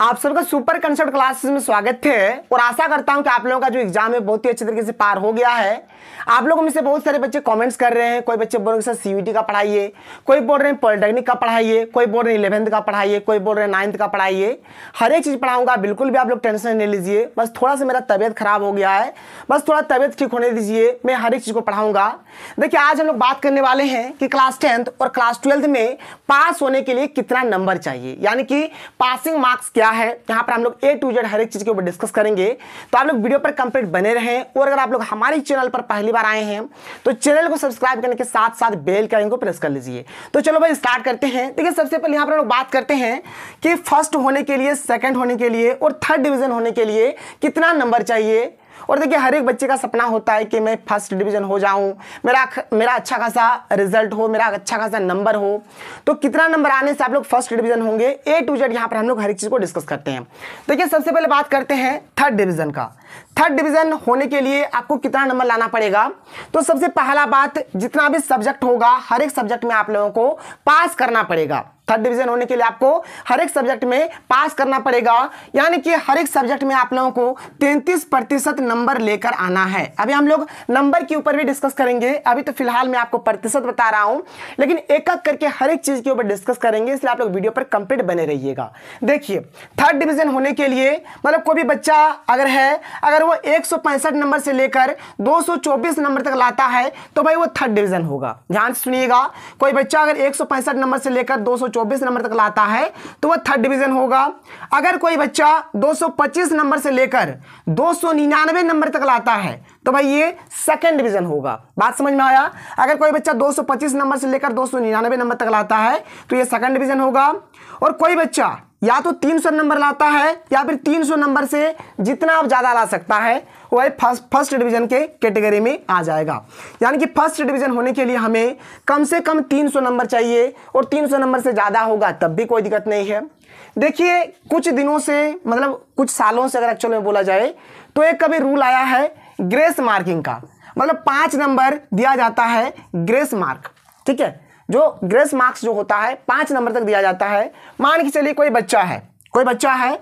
आप सबका super concept classes में स्वागत है और आशा करता हूँ कि आप लोगों का जो एग्ज़ाम है बहुत ही अच्छे तरीके से पार हो गया है। आप लोगों में से बहुत सारे बच्चे कमेंट्स कर रहे हैं। कोई बच्चे बोल रहे हैं, सर सीयूटी का पढ़ाइए। कोई बोल रहे हैं पॉलिटेक्निक का पढ़ाइए। कोई बोल रहे हैं इलेवंथ का पढ़ाइए। कोई बोल रहे हैं नाइन्थ का पढ़ाइए। हर एक चीज़ पढ़ाऊँगा। बिल्कुल भी आप लोग टेंशन नहीं लीजिए। बस थोड़ा सा मेरा तबियत खराब हो गया है। बस थोड़ा तबियत ठीक होने दीजिए। मैं हर एक चीज़ को पढ़ाऊँगा। देखिए, आज हम लोग बात करने वाले हैं कि क्लास टेंथ और क्लास ट्वेल्थ में पास होने के लिए कितना नंबर चाहिए। यानी कि पासिंग मार्क्स क्या है? यहाँ पर हम लोग ए टू जेड हर एक चीज़ के ऊपर डिस्कस करेंगे। तो आप लोग वीडियो पर कंप्लीट बने रहें और अगर आप लोग हमारे चैनल पर पहली बार आए हैं तो चैनल को सब्सक्राइब करने के साथ साथ बेल का को प्रेस कर लीजिए। तो चलो भाई स्टार्ट करते हैं। देखिए, सबसे पहले यहाँ पर हम लोग बात करते हैं कि फ़र्स्ट होने के लिए सेकेंड होने के लिए और थर्ड डिविज़न होने के लिए कितना नंबर चाहिए? और देखिए, हर एक बच्चे का सपना होता है कि मैं फ़र्स्ट डिवीज़न हो जाऊँ, मेरा मेरा अच्छा खासा रिज़ल्ट हो, मेरा अच्छा खासा नंबर हो। तो कितना नंबर आने से आप लोग फ़र्स्ट डिवीज़न होंगे ए टू जेड यहाँ पर हम लोग हर एक चीज़ को डिस्कस करते हैं। देखिए, सबसे पहले बात करते हैं थर्ड डिवीज़न का। थर्ड डिवीज़न होने के लिए आपको कितना नंबर लाना पड़ेगा? तो सबसे पहला बात, जितना भी सब्जेक्ट होगा, हर एक सब्जेक्ट में आप लोगों को पास करना पड़ेगा। थर्ड डिवीज़न होने के लिए आपको हर एक सब्जेक्ट में पास करना पड़ेगा। यानी कि हर एक सब्जेक्ट में आप लोगों को 33 प्रतिशत नंबर लेकर आना है। अभी हम लोग नंबर के ऊपर भी डिस्कस करेंगे। अभी तो फ़िलहाल मैं आपको प्रतिशत बता रहा हूँ। लेकिन एक एक करके हर एक चीज़ के ऊपर डिस्कस करेंगे, इसलिए आप लोग वीडियो पर कंप्लीट बने रहिएगा। देखिए थर्ड डिवीज़न होने के लिए मतलब कोई भी बच्चा अगर है, अगर वो एक सौ पैंसठ नंबर से लेकर दो सौ चौबीस नंबर तक लाता है तो भाई वो थर्ड डिवीज़न होगा। ध्यान सुनिएगा, कोई बच्चा अगर एक सौ पैंसठ नंबर से लेकर दो सौ 224 नंबर तक लाता है तो वह थर्ड डिवीज़न होगा। अगर कोई बच्चा 225 नंबर से लेकर दो नंबर तक लाता है तो भाई ये सेकंड डिवीज़न होगा। बात समझ में आया? अगर कोई बच्चा 225 नंबर से लेकर दो सौ निन्यानवे नंबर तक लाता है तो ये सेकेंड डिवीज़न होगा। और कोई बच्चा या तो 300 नंबर लाता है, या फिर 300 नंबर से जितना आप ज़्यादा ला सकता है वह फ़र्स्ट फ़र्स्ट डिवीज़न के कैटेगरी में आ जाएगा। यानी कि फ़र्स्ट डिवीज़न होने के लिए हमें कम से कम 300 नंबर चाहिए, और 300 नंबर से ज़्यादा होगा, तब भी कोई दिक्कत नहीं है। देखिए, कुछ दिनों से मतलब कुछ सालों से अगर एक्चुअल में बोला जाए तो एक कभी रूल आया है ग्रेस मार्किंग का। मतलब पाँच नंबर दिया जाता है ग्रेस मार्क ठीक है? जो ग्रेस मार्क्स जो होता है, पाँच नंबर तक दिया जाता है। मान के चलिए कोई बच्चा है, कोई बच्चा है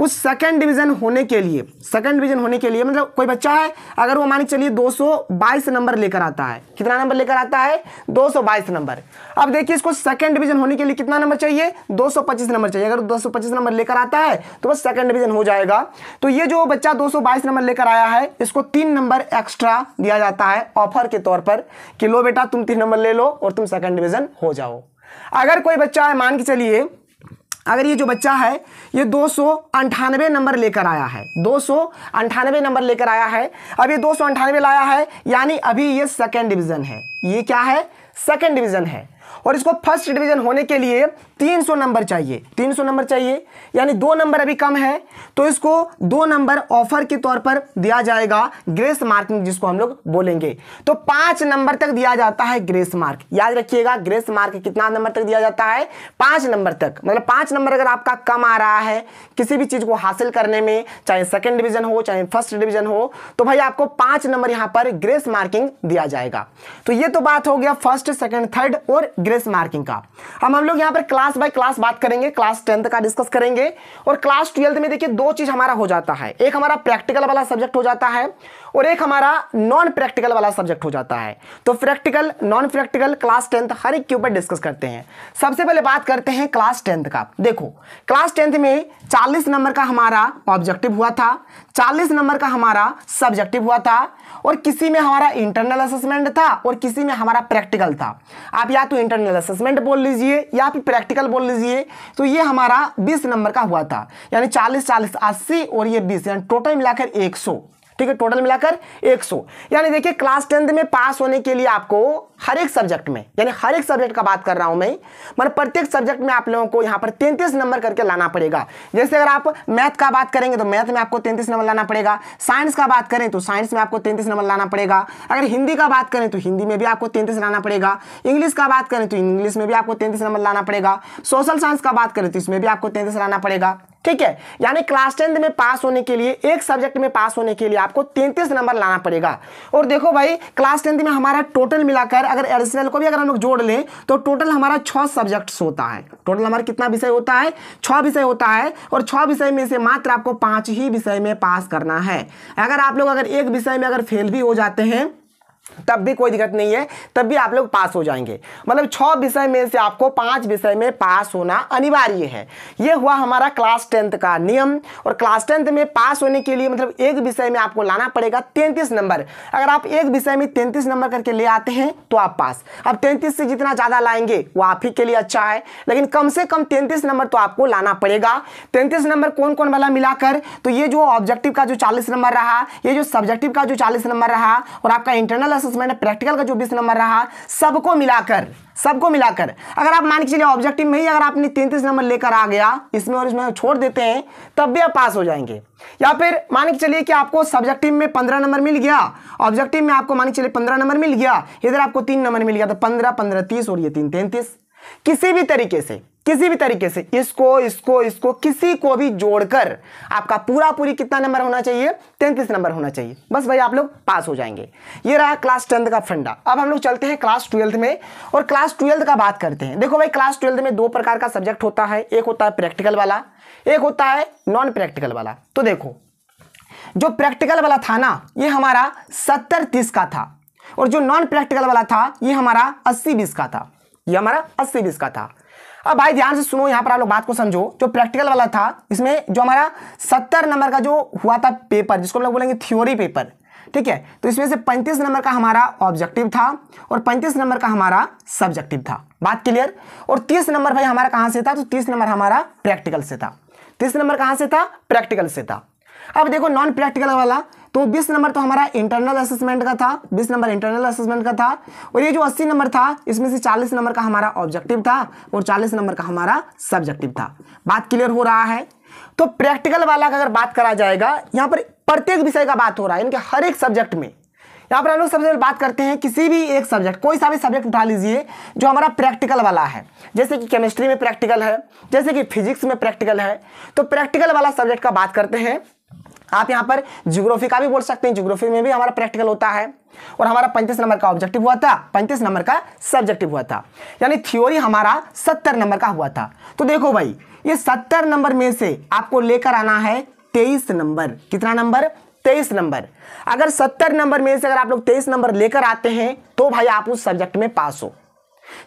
उस सेकंड डिवीज़न होने के लिए सेकंड डिवीज़न होने के लिए मतलब कोई बच्चा है, अगर वो मान के चलिए 222 नंबर लेकर आता है, कितना नंबर लेकर आता है? 222 नंबर अब देखिए इसको सेकंड डिवीज़न होने के लिए कितना नंबर चाहिए? 225 नंबर चाहिए। अगर 225 नंबर लेकर आता है तो बस सेकंड डिवीज़न हो जाएगा। तो ये जो बच्चा दो सौ बाईस नंबर लेकर आया है, इसको तीन नंबर एक्स्ट्रा दिया जाता है ऑफ़र के तौर पर कि लो बेटा, तुम तीन नंबर ले लो और तुम सेकंड डिवीज़न हो जाओ। अगर कोई बच्चा है, मान के चलिए अगर ये जो बच्चा है, ये दो नंबर लेकर आया है, दो नंबर लेकर आया है। अब ये दो लाया है, यानी अभी ये सेकेंड डिवीज़न है। ये क्या है? सेकेंड डिवीज़न है। और इसको फ़र्स्ट डिवीज़न होने के लिए 300 नंबर चाहिए। 300 नंबर चाहिए, यानी दो नंबर अभी कम है तो इसको दो नंबर ऑफ़र के तौर पर दिया जाएगा ग्रेस मार्किंग, जिसको हम लोग बोलेंगे। तो पाँच नंबर तक दिया जाता है ग्रेस मार्क। याद रखिएगा, ग्रेस मार्क कितना नंबर तक दिया जाता है? पाँच नंबर तक। मतलब पाँच नंबर अगर आपका कम आ रहा है किसी भी चीज़ को हासिल करने में, चाहे सेकेंड डिवीज़न हो, चाहे फ़र्स्ट डिवीज़न हो तो भाई आपको पाँच नंबर यहाँ पर ग्रेस मार्किंग दिया जाएगा। तो ये तो बात हो गया फ़र्स्ट सेकेंड थर्ड और ग्रेस मार्किंग का। हम हम लोग यहाँ पर क्लास बाय क्लास बात करेंगे, क्लास टेंथ का डिस्कस करेंगे, और क्लास ट्वेल्थ में देखिए दो चीज़ हमारा हो जाता है। एक हमारा प्रैक्टिकल वाला सब्जेक्ट हो जाता है और एक हमारा नॉन प्रैक्टिकल वाला सब्जेक्ट हो जाता है। तो practical non practical class tenth हर एक के ऊपर डिस्कस करते हैं। सबसे पहले बात करते हैं क्लास टेंथ का। देखो क्लास टेंथ में 40 नंबर का हमारा ऑब्जेक्टिव हुआ था 40 नंबर का हमारा सब्जेक्टिव हुआ था, और किसी में हमारा इंटरनल असेसमेंट था, और किसी में हमारा प्रैक्टिकल था। आप या तो इंटरनल असेसमेंट बोल लीजिए, या फिर प्रैक्टिकल बोल लीजिए तो ये हमारा 20 नंबर का हुआ था। यानी 40 40 80 और ये 20 यानी टोटल मिलाकर 100 ठीक है टोटल मिलाकर 100 यानी देखिए क्लास टेंथ में पास होने के लिए आपको हर एक सब्जेक्ट में, यानी हर एक सब्जेक्ट का बात कर रहा हूँ मैं मतलब प्रत्येक सब्जेक्ट में आप लोगों को यहाँ पर तैंतीस नंबर करके लाना पड़ेगा। जैसे अगर आप मैथ का बात करेंगे तो मैथ में आपको तैंतीस नंबर लाना पड़ेगा। साइंस का बात करें तो साइंस में आपको तैंतीस नंबर लाना पड़ेगा। अगर हिंदी का बात करें तो हिंदी में भी आपको तैंतीस लाना पड़ेगा। इंग्लिश का बात करें तो इंग्लिश में भी आपको तैंतीस नंबर लाना पड़ेगा। सोशल साइंस का बात करें तो इसमें भी आपको तैंतीस लाना पड़ेगा। ठीक है? यानी क्लास टेंथ में पास होने के लिए, एक सब्जेक्ट में पास होने के लिए आपको तैंतीस नंबर लाना पड़ेगा। और देखो भाई क्लास टेंथ में हमारा टोटल मिलाकर अगर एडिशनल को भी अगर हम लोग जोड़ लें तो टोटल हमारा छः सब्जेक्ट्स होता है। टोटल हमारा कितना विषय होता है? छः विषय होता है, और छह विषय में से मात्र आपको पाँच ही विषय में पास करना है। अगर आप लोग अगर एक विषय में अगर फेल भी हो जाते हैं तब भी कोई दिक्कत नहीं है, तब भी आप लोग पास हो जाएँगे। मतलब छह विषय में से आपको पाँच विषय में पास होना अनिवार्य है। ये हुआ हमारा क्लास टेंथ का नियम और क्लास टेंथ में पास होने के लिए मतलब एक विषय में आपको लाना पड़ेगा तैंतीस नंबर। अगर आप एक विषय में तैंतीस नंबर करके ले आते हैं तो आप पास। अब तैंतीस से जितना ज़्यादा लाएँगे, वो आप ही के लिए अच्छा है। लेकिन कम से कम तैंतीस नंबर तो आपको लाना पड़ेगा। तैंतीस नंबर कौन कौन वाला मिलाकर तो ये जो ऑब्जेक्टिव का जो चालीस नंबर रहा, ये जो सब्जेक्टिव का जो चालीस नंबर रहा और आपका इंटरनल असेसमेंट प्रैक्टिकल का जो बीस नंबर रहा, सबको मिलाकर सबको मिलाकर। अगर आप मान के चलिए ऑब्जेक्टिव में ही अगर आपने तैंतीस नंबर लेकर आ गया, इसमें और इसमें छोड़ देते हैं, तब भी आप पास हो जाएँगे। या फिर मान के चलिए कि आपको सब्जेक्टिव में पंद्रह नंबर मिल गया ऑब्जेक्टिव में आपको मान के चलिए पंद्रह नंबर मिल गया, इधर आपको तीन नंबर मिल गया तो पंद्रह पंद्रह, तीस और ये तीन, तैंतीस। किसी भी तरीके से किसी भी तरीके से, इसको इसको इसको किसी को भी जोड़कर आपका पूरा पूरी कितना नंबर होना चाहिए? तैंतीस नंबर होना चाहिए। बस भाई आप लोग पास हो जाएँगे। ये रहा क्लास टेंथ का फंडा। अब हम लोग चलते हैं क्लास ट्वेल्थ में और क्लास ट्वेल्थ का बात करते हैं। देखो भाई क्लास ट्वेल्थ में दो प्रकार का सब्जेक्ट होता है। एक होता है प्रैक्टिकल वाला, एक होता है नॉन प्रैक्टिकल वाला। तो देखो, जो प्रैक्टिकल वाला था ना, ये हमारा सत्तर तीस का था और जो नॉन प्रैक्टिकल वाला था, ये हमारा अस्सी बीस का था। ये हमारा अस्सी बीस का था। अब भाई ध्यान से सुनो, यहाँ पर आप लोग बात को समझो। जो प्रैक्टिकल वाला था, इसमें जो हमारा सत्तर नंबर का जो हुआ था पेपर जिसको हम लोग बोलेंगे थ्योरी पेपर ठीक है? तो इसमें से पैंतीस नंबर का हमारा ऑब्जेक्टिव था और पैंतीस नंबर का हमारा सब्जेक्टिव था। बात क्लियर और तीस नंबर भाई हमारा कहाँ से था? तो तीस नंबर हमारा प्रैक्टिकल से था। तीस नंबर कहाँ से था? प्रैक्टिकल से था। अब देखो नॉन प्रैक्टिकल वाला तो 20 नंबर तो हमारा इंटरनल असेसमेंट का था 20 नंबर इंटरनल असेसमेंट का था, और ये जो 80 नंबर था, इसमें से 40 नंबर का हमारा ऑब्जेक्टिव था, और 40 नंबर का हमारा सब्जेक्टिव था। बात क्लियर हो रहा है? तो प्रैक्टिकल वाला अगर बात करा जाएगा, यहाँ पर प्रत्येक विषय का बात हो रहा है इनके हर एक सब्जेक्ट में। यहाँ पर हम लोग सबसे बात करते हैं किसी भी एक सब्जेक्ट कोई सा भी सब्जेक्ट उठा लीजिए, जो हमारा प्रैक्टिकल वाला है। जैसे कि केमिस्ट्री में प्रैक्टिकल है, जैसे कि फिजिक्स में प्रैक्टिकल है तो प्रैक्टिकल वाला सब्जेक्ट का बात करते हैं। आप यहाँ पर जियोग्राफी का भी बोल सकते हैं। जियोग्राफी में भी हमारा प्रैक्टिकल होता है और हमारा पैंतीस नंबर का ऑब्जेक्टिव हुआ था। पैंतीस नंबर का सब्जेक्टिव हुआ था। यानी थ्योरी हमारा सत्तर नंबर का हुआ था। तो देखो भाई, ये सत्तर नंबर में से आपको लेकर आना है तेईस नंबर। कितना नंबर? तेईस नंबर। अगर सत्तर नंबर में से अगर आप लोग तेईस नंबर लेकर आते हैं तो भाई आप उस सब्जेक्ट में पास हो।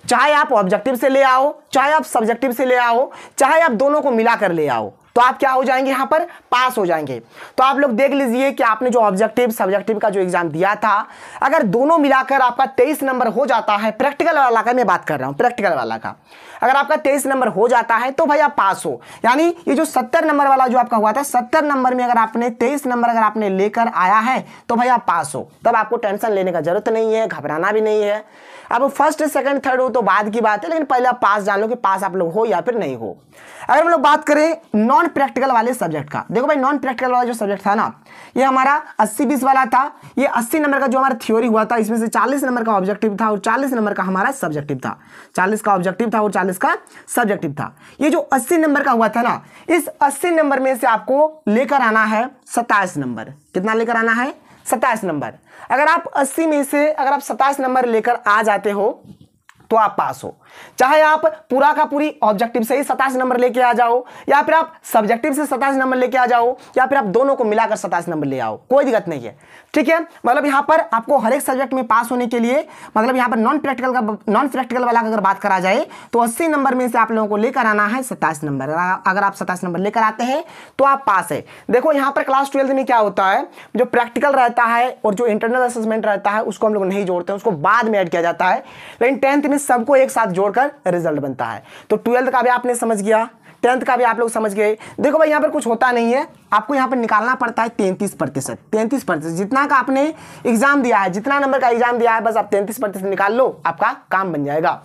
चाहे आप ऑब्जेक्टिव से ले आओ, चाहे आप सब्जेक्टिव से ले आओ, चाहे आप दोनों को मिलाकर ले आओ। तो आप क्या हो जाएँगे यहाँ पर? पास हो जाएँगे। तो आप लोग देख लीजिए कि आपने जो ऑब्जेक्टिव सब्जेक्टिव का जो एग्ज़ाम दिया था, अगर दोनों मिलाकर आपका तेईस नंबर हो जाता है प्रैक्टिकल वाला का मैं बात कर रहा हूँ प्रैक्टिकल वाला का। अगर आपका तेईस नंबर हो जाता है तो भाई आप पास हो। यानी ये जो सत्तर नंबर वाला जो आपका हुआ था, सत्तर नंबर में अगर आपने तेईस नंबर अगर आपने लेकर आया है तो भाई आप पास हो। तब आपको टेंशन लेने का ज़रूरत नहीं है, घबराना भी नहीं है। अब फ़र्स्ट सेकंड थर्ड हो तो बाद की बात है, लेकिन पहले आप पास जान लो कि पास आप लोग हो या फिर नहीं हो। अगर हम लोग बात करें नॉन प्रैक्टिकल वाले सब्जेक्ट का, देखो भाई नॉन प्रैक्टिकल वाला जो सब्जेक्ट था ना, ये हमारा 80 बीस वाला था, ये 80 नंबर का जो हमारा थ्योरी हुआ था, इसमें से 40 नंबर का ऑब्जेक्टिव था और 40 नंबर का हमारा सब्जेक्टिव था। 40 का ऑब्जेक्टिव था और 40 का सब्जेक्टिव था। ये जो 80 नंबर का हुआ था ना, इस 80 नंबर में से आपको लेकर आना है सत्ताईस नंबर कितना लेकर आना है? सत्ताईस नंबर अगर आप 80 में से, अगर आप सत्ताईस नंबर लेकर आ जाते हो तो आप पास हो। चाहे आप पूरा का पूरी ऑब्जेक्टिव से ही सतासी नंबर लेके आ जाओ, या फिर आप सब्जेक्टिव से सतासी नंबर लेके आ जाओ, या फिर आप दोनों को मिलाकर सतासी नंबर ले आओ, कोई दिक्कत नहीं है। ठीक है? मतलब यहाँ पर आपको हर एक सब्जेक्ट में पास होने के लिए मतलब यहाँ पर नॉन प्रैक्टिकल का नॉन प्रैक्टिकल वाला अगर बात करा जाए तो अस्सी नंबर में से आप लोगों को लेकर आना है सत्ताईस नंबर। अगर आप सताईस नंबर लेकर आते हैं तो आप पास है। देखो, यहाँ पर क्लास ट्वेल्थ में क्या होता है, जो प्रैक्टिकल रहता है और जो इंटरनल असेसमेंट रहता है, उसको हम लोग नहीं जोड़ते उसको बाद में ऐड किया जाता है। लेकिन टेंथ में सबको एक साथ जोड़कर रिज़ल्ट बनता है। तो ट्वेल्थ का भी आपने समझ गया टेंथ का भी आप लोग समझ गए। देखो भाई, यहाँ पर कुछ होता नहीं है। आपको यहाँ पर निकालना पड़ता है तैंतीस प्रतिशत। तैंतीस प्रतिशत, जितना का आपने एग्ज़ाम दिया है, जितना नंबर का एग्ज़ाम दिया है, बस आप तैंतीस प्रतिशत निकाल लो, आपका काम बन जाएगा।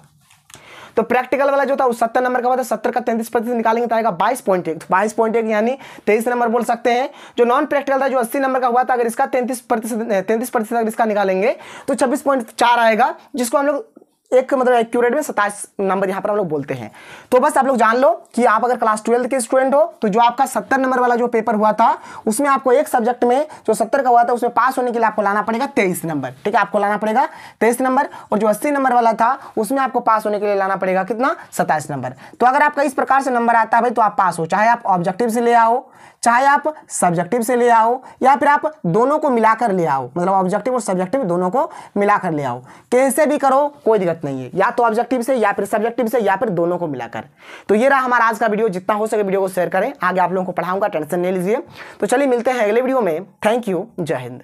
तो प्रैक्टिकल वाला जो था उस सत्तर नंबर का था, सत्तर का तैंतीस प्रतिशत निकालेंगे तो आएगा बाईस पॉइंट एक। बाईस पॉइंट एक यानी तेईस नंबर बोल सकते हैं। जो नॉन प्रैक्टिकल था, जो अस्सी नंबर का हुआ था, अगर इसका तैंतीस प्रतिशत तैंतीस प्रतिशत अगर इसका निकालेंगे तो छब्बीस पॉइंट चार आएगा, जिसको हम लोग एक मतलब एक्यूरेट में सताइस नंबर यहाँ पर हम लोग बोलते हैं। तो बस आप लोग जान लो कि आप अगर क्लास ट्वेल्थ के स्टूडेंट हो तो जो आपका सत्तर नंबर वाला जो पेपर हुआ था, उसमें आपको एक सब्जेक्ट में जो सत्तर का हुआ था, उसमें पास होने के लिए आपको लाना पड़ेगा तेईस नंबर ठीक है? आपको लाना पड़ेगा तेईस नंबर और जो अस्सी नंबर वाला था, उसमें आपको पास होने के लिए लाना पड़ेगा कितना? सत्ताईस नंबर तो अगर आपका इस प्रकार से नंबर आता है भाई तो आप पास हो, चाहे आप ऑब्जेक्टिव से ले आओ चाहे आप सब्जेक्टिव से ले आओ या फिर आप दोनों को मिलाकर ले आओ। मतलब ऑब्जेक्टिव और सब्जेक्टिव दोनों को मिलाकर ले आओ। कैसे भी करो, कोई दिक्कत नहीं है। या तो ऑब्जेक्टिव से, या फिर सब्जेक्टिव से, या फिर दोनों को मिलाकर। तो ये रहा हमारा आज का वीडियो। जितना हो सके वीडियो को शेयर करें। आगे आप लोगों को पढ़ाऊँगा टेंशन नहीं लीजिए। तो चलिए मिलते हैं अगले वीडियो में। थैंक यू जय हिंद।